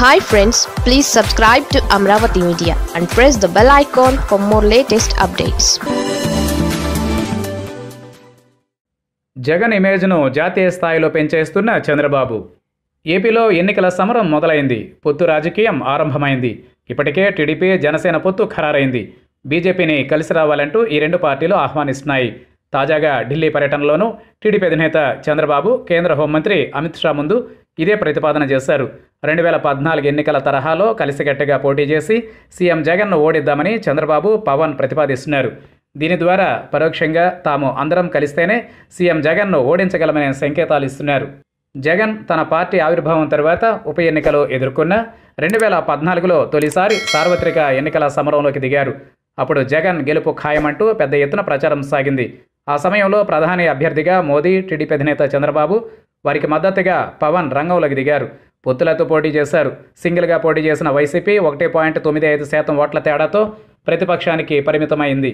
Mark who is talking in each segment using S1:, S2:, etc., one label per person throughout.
S1: Hi friends please subscribe to Amaravati media and press the bell icon for more latest updates
S2: Jagan ఇమేజ్ను జాతీయ స్థాయిలో పెంచేస్తున్న చంద్రబాబు. ఏపీలో ఎన్నికల సమరం మొదలైంది. పొత్తు రాజకీయం ఆరంభమైంది. ఇప్పటికే టీడీపీ జనసేన పొత్తు ఖరారైంది. బీజేపీని కలిసి రావాలంటూ ఈ రెండు పార్టీలు ఆహ్వానిస్తున్నాయి. తాజాగా ఢిల్లీ పర్యటనలోనూ టీడీపీ అధినేత చంద్రబాబు కేంద్ర హోంమంత్రి అమిత్ షా ముందు ఇదే ప్రతిపాదన చేశారు. రెండు వేల పద్నాలుగు ఎన్నికల తరహాలో కలిసికట్టుగా పోటీ చేసి సీఎం జగన్ను ఓడిద్దామని చంద్రబాబు పవన్ ప్రతిపాదిస్తున్నారు. దీని ద్వారా పరోక్షంగా తాము అందరం కలిస్తేనే సీఎం జగన్ను ఓడించగలమనే సంకేతాలు ఇస్తున్నారు. జగన్ తన పార్టీ ఆవిర్భావం తర్వాత ఉప ఎన్నికలు ఎదుర్కొన్న రెండు వేల పద్నాలుగులో తొలిసారి సార్వత్రిక ఎన్నికల సమరంలోకి దిగారు. అప్పుడు జగన్ గెలుపు ఖాయమంటూ పెద్ద ఎత్తున ప్రచారం సాగింది. ఆ సమయంలో ప్రధాని అభ్యర్థిగా మోదీ టీడీపీ అధినేత చంద్రబాబు వారికి మద్దతుగా పవన్ రంగంలోకి దిగారు. పొత్తులతో పోటీ చేశారు. సింగిల్గా పోటీ చేసిన వైసీపీ ఒకటి పాయింట్ తొమ్మిది ఐదు శాతం ఓట్ల తేడాతో ప్రతిపక్షానికి పరిమితమైంది.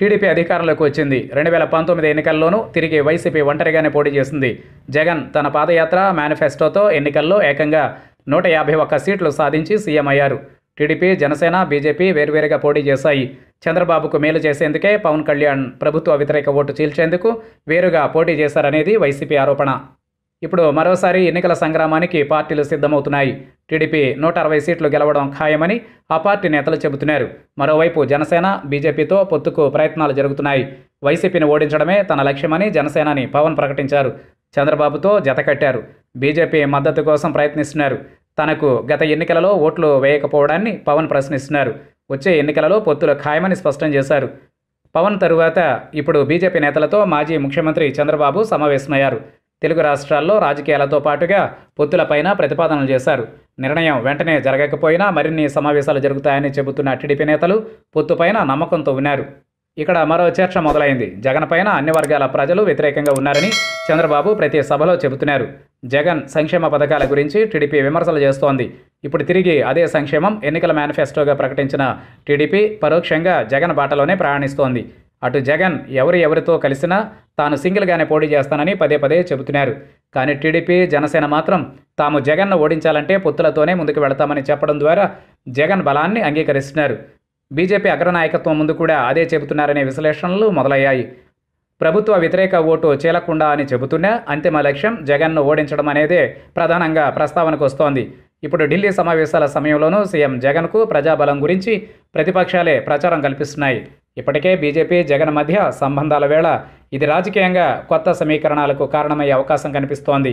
S2: టీడీపీ అధికారంలోకి వచ్చింది. రెండు వేల పంతొమ్మిది ఎన్నికల్లోనూ తిరిగి వైసీపీ ఒంటరిగానే పోటీ చేసింది. జగన్ తన పాదయాత్ర మేనిఫెస్టోతో ఎన్నికల్లో ఏకంగా నూట యాభై ఒక్క సీట్లు సాధించి సీఎం అయ్యారు. టీడీపీ జనసేన బీజేపీ వేర్వేరుగా పోటీ చేశాయి. చంద్రబాబుకు మేలు చేసేందుకే పవన్ కళ్యాణ్ ప్రభుత్వ వ్యతిరేక ఓటు చీల్చేందుకు వేరుగా పోటీ చేశారనేది వైసీపీ ఆరోపణ. ఇప్పుడు మరోసారి ఎన్నికల సంగ్రామానికి పార్టీలు సిద్ధమవుతున్నాయి. టీడీపీ నూట అరవై సీట్లు గెలవడం ఖాయమని ఆ పార్టీ నేతలు చెబుతున్నారు. మరోవైపు జనసేన బీజేపీతో పొత్తుకు ప్రయత్నాలు జరుగుతున్నాయి. వైసీపీని ఓడించడమే తన లక్ష్యమని జనసేనని పవన్ ప్రకటించారు. చంద్రబాబుతో జతకట్టారు బీజేపీ మద్దతు కోసం ప్రయత్నిస్తున్నారు. తనకు గత ఎన్నికలలో ఓట్లు వేయకపోవడాన్ని పవన్ ప్రశ్నిస్తున్నారు. వచ్చే ఎన్నికలలో పొత్తులు ఖాయమని స్పష్టం చేశారు. పవన్ తరువాత ఇప్పుడు బీజేపీ నేతలతో మాజీ ముఖ్యమంత్రి చంద్రబాబు సమావేశమయ్యారు. తెలుగు రాష్ట్రాల్లో రాజకీయాలతో పాటుగా పొత్తులపైన ప్రతిపాదనలు చేశారు. నిర్ణయం వెంటనే జరగకపోయినా మరిన్ని సమావేశాలు జరుగుతాయని చెబుతున్న టీడీపీ నేతలు పొత్తుపైన నమ్మకంతో ఉన్నారు ఇక్కడ మరో చర్చ మొదలైంది. జగన్ పైన అన్ని వర్గాల ప్రజలు వ్యతిరేకంగా ఉన్నారని చంద్రబాబు ప్రతి సభలో చెబుతున్నారు. జగన్ సంక్షేమ పథకాల గురించి టీడీపీ విమర్శలు చేస్తోంది. ఇప్పుడు తిరిగి అదే సంక్షేమం ఎన్నికల మేనిఫెస్టోగా ప్రకటించిన టీడీపీ పరోక్షంగా జగన్ బాటలోనే ప్రయాణిస్తోంది. అటు జగన్ ఎవరు ఎవరితో కలిసినా తాను సింగిల్గానే పోటీ చేస్తానని పదే పదే చెబుతున్నారు. కానీ టీడీపీ జనసేన మాత్రం తాము జగన్ను ఓడించాలంటే పొత్తులతోనే ముందుకు వెళతామని చెప్పడం ద్వారా జగన్ బలాన్ని అంగీకరిస్తున్నారు. బీజేపీ అగ్రనాయకత్వం ముందు కూడా అదే చెబుతున్నారనే విశ్లేషణలు మొదలయ్యాయి. ప్రభుత్వ వ్యతిరేక ఓటు చీలకుండా అని చెబుతున్నా అంతిమ లక్ష్యం జగన్ను ఓడించడం అనేదే ప్రధానంగా ప్రస్తావనకు వస్తోంది. ఇప్పుడు ఢిల్లీ సమావేశాల సమయంలోనూ సీఎం జగన్కు ప్రజాబలం గురించి ప్రతిపక్షాలే ప్రచారం కల్పిస్తున్నాయి. ఇప్పటికే బీజేపీ జగన్ మధ్య సంబంధాల వేళ ఇది రాజకీయంగా కొత్త సమీకరణాలకు కారణమయ్యే అవకాశం కనిపిస్తోంది.